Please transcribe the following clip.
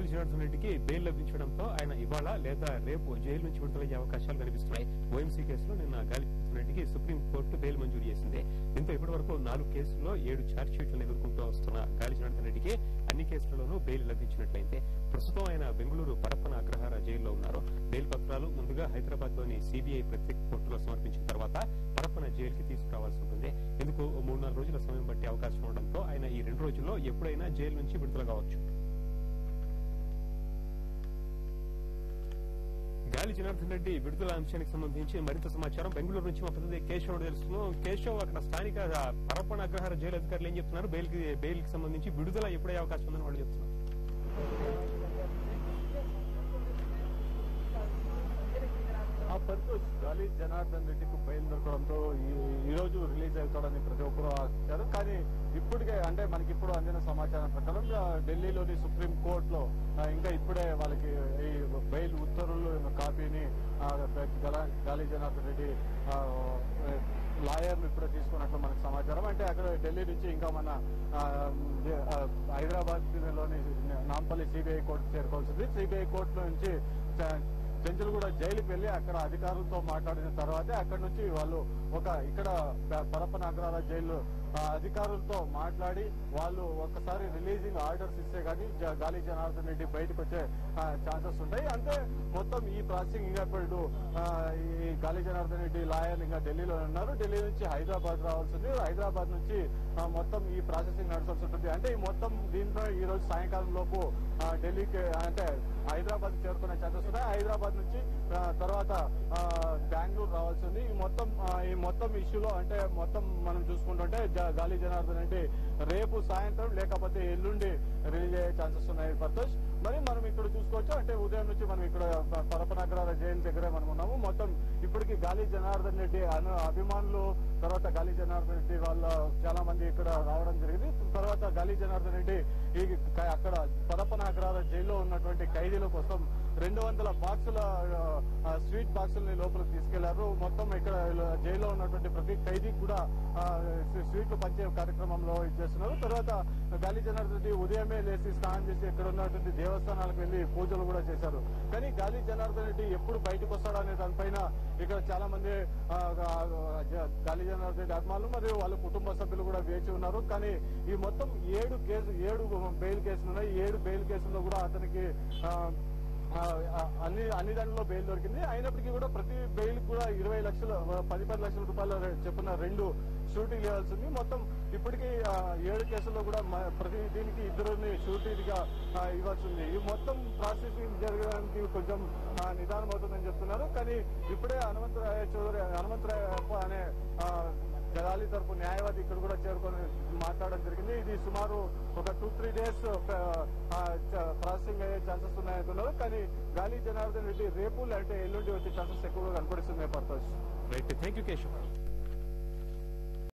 గాలి జనార్దన్ రెడ్డికి బెయిల్ లభించడంతో ఆయన ఇవాళ లేదా రేపు జైలు నుంచి విడుదలయ్యే అవకాశాలు కనిపిస్తున్నాయి. ఓఎంసీ కేసులో నిన్న గాలి జనార్దన్ రెడ్డికి సుప్రీం కోర్టు బెయిల్ మంజూరు చేసింది. దీంతో ఇప్పటి వరకు నాలుగు కేసుల్లో ఏడు ఛార్జ్ షీట్లను ఎదుర్కొంటూ వస్తున్న గాలి జనార్దన్ రెడ్డికి అన్ని కేసులలోనూ బెయిల్ లభించినట్లయితే ప్రస్తుతం ఆయన బెంగళూరు పరప్పన అగ్రహార జైల్లో ఉన్నారు. బెయిల్ పత్రాలు ముందుగా హైదరాబాద్లోని సిబిఐ ప్రత్యేక కోర్టులో సమర్పించిన తర్వాత పరప్పన జైలుకి తీసుకురావాల్సి ఉంటుంది. ఎందుకు మూడు నాలుగు రోజుల సమయం బట్టి అవకాశం ఉండడంతో ఆయన ఈ రెండు రోజుల్లో ఎప్పుడైనా జైలు నుంచి విడుదల కావచ్చు. గాలి జనార్దన్ రెడ్డి విడుదల అంశానికి సంబంధించి మరింత సమాచారం. బెంగళూరు నుంచి మా ప్రతినిధి కేశవ్ తెలుస్తున్నాం. కేశవ్ అక్కడ స్థానిక పరపణ అగ్రహార జైలు అధికారులు ఏం చెప్తున్నారు? బెయిల్ బెయిల్కి సంబంధించి విడుదల ఎప్పుడే అవకాశం ఉందని వాళ్ళు చెప్తున్నారు. పరితోష్ జనార్దన్ రెడ్డికి బయలు దొరకడంతో ఈ- రోజు రిలీజ్ అవుతాడని ప్రతి ఒక్కరూ ఆశించారు. కానీ ఇప్పటికే అంటే మనకి ఇప్పుడు అందిన సమాచారం ప్రకారం ఢిల్లీలోని సుప్రీం కోర్టులో ఇంకా ఇప్పుడే వాళ్ళకి ఈ బెయిల్ ఉత్తర్వులు కాపీని గల- గాలి జనార్దన్ రెడ్డి లాయర్ లాయర్లు ఇప్పుడే తీసుకున్నట్లు మనకు సమాచారం. అంటే అక్కడ ఢిల్లీ నుంచి ఇంకా మన హైదరాబాద్లోని నాంపల్లి సిబిఐ కోర్టు చేరుకోవాల్సింది. సిబిఐ కోర్టు నుంచి చ- చెంచులగూడ జైలుకి వెళ్ళి అక్కడ అధికారులతో మాట్లాడిన తర్వాతే అక్కడ నుంచి వాళ్ళు ఒక ఇక్కడ పరప నగరాల జైలు అధికారులతో మాట్లాడి వాళ్ళు ఒక్కసారి రిలీజింగ్ ఆర్డర్స్ ఇస్తే గానీ గాలి జనార్దన్ రెడ్డి బయటకు వచ్చే ఛాన్సెస్ ఉంటాయి. అంటే మొత్తం ఈ ప్రాసెసింగ్ ఇంకా ఇప్పుడు ఈ గాలి జనార్దన్ రెడ్డి లాయర్ ఇంకా ఢిల్లీలో ఉన్నారు. ఢిల్లీ నుంచి హైదరాబాద్ రావాల్సింది. హైదరాబాద్ నుంచి మొత్తం ఈ ప్రాసెసింగ్ నడచాల్సి ఉంటుంది. అంటే ఈ మొత్తం దీంట్లో ఈ రోజు సాయంకాలం లోపు ఢిల్లీకి అంటే హైదరాబాద్ చేరుకునే ఛాన్సెస్ ఉన్నాయి. హైదరాబాద్ నుంచి తర్వాత ఆ, బెంగళూరు రావాల్సింది. ఈ మొత్తం ఈ మొత్తం ఇష్యూలో అంటే మొత్తం మనం చూసుకుంటుంటే గాలి జనార్దన్ అంటే రేపు సాయంత్రం లేకపోతే ఎల్లుండి రిలీజ్ అయ్యే ఛాన్సెస్ ఉన్నాయి. పర్తోష్ మరి మనం ఇక్కడ చూసుకోవచ్చు. అంటే ఉదయం నుంచి మనం ఇక్కడ ప- పరపనగరాల జైలు దగ్గరే మనం ఉన్నాము. మొత్తం ఇప్పటికి గాలి జనార్దన్ రెడ్డి అభిమానులు తర్వాత గాలి జనార్దన్ రెడ్డి వాళ్ళ చాలా మంది ఇక్కడ రావడం జరిగింది. తర్వాత గాలి జనార్దన్ రెడ్డి ఈ క- అక్కడ పరపనగరాల జైల్లో ఉన్నటువంటి ఖైదీల కోసం రెండు వందల బాక్సుల స్వీట్ బాక్సుల్ని లోపలికి తీసుకెళ్ళారు. మొత్తం ఇక్కడ జైల్లో ఉన్నటువంటి ప్రతి ఖైదీకి కూడా స్వీట్లు పంచే కార్యక్రమంలో ఇది చేస్తున్నారు. తర్వాత గాలి జనార్దన్ రెడ్డి ఉదయమే లేచి స్నానం చేసి ఇక్కడ ఉన్నటువంటి దేవస్థానాలకు వెళ్ళి పూజలు కూడా చేశారు. కానీ గాలి జనార్దన్ రెడ్డి ఎప్పుడు బయటకు అనే దానిపైన ఇక్కడ చాలా మంది గాలి జనార్దన్ రెడ్డి అభిమానులు మరియు వాళ్ళ కుటుంబ సభ్యులు కూడా వేచి ఉన్నారు. కానీ ఈ మొత్తం ఏడు కేసు ఏడు బెయిల్ కేసులు ఉన్నాయి. ఏడు బెయిల్ కేసుల్లో కూడా అతనికి ఆ, అన్ని అన్ని దాంట్లో బెయిల్ దొరికింది. అయినప్పటికీ కూడా ప్రతి బెయిల్ కూడా ఇరవై లక్షల పది పది లక్షల రూపాయల చెప్పున రెండు షూరిటీ ఇవ్వాల్సింది మొత్తం ఇప్పటికీ ఏడు కేసుల్లో కూడా ప్రతి దీనికి ఇద్దరుని షూరిటీగా ఇవ్వాల్సింది. ఈ మొత్తం ప్రాసెసింగ్ జరగడానికి కొంచెం నిదానం అవుతుందని చెప్తున్నారు. కానీ ఇప్పుడే హనుమంతరాయ చౌదరి హనుమంతరాయప్ప అనే జగాలి తరపు న్యాయవాది ఇక్కడ కూడా చేరుకొని మాట్లాడడం జరిగింది. ఇది సుమారు ఒక టూ త్రీ డేస్ ప్రాసెసింగ్ అయ్యే ఛాన్సెస్ ఉన్నాయంటున్నారు కానీ గాలి జనార్దన్ రెడ్డి రేపు లేదంటే ఎల్లుండి వచ్చే ఛాన్సెస్ ఎక్కువగా కనపడిస్తున్నాయి purpose. Right thank you Keshav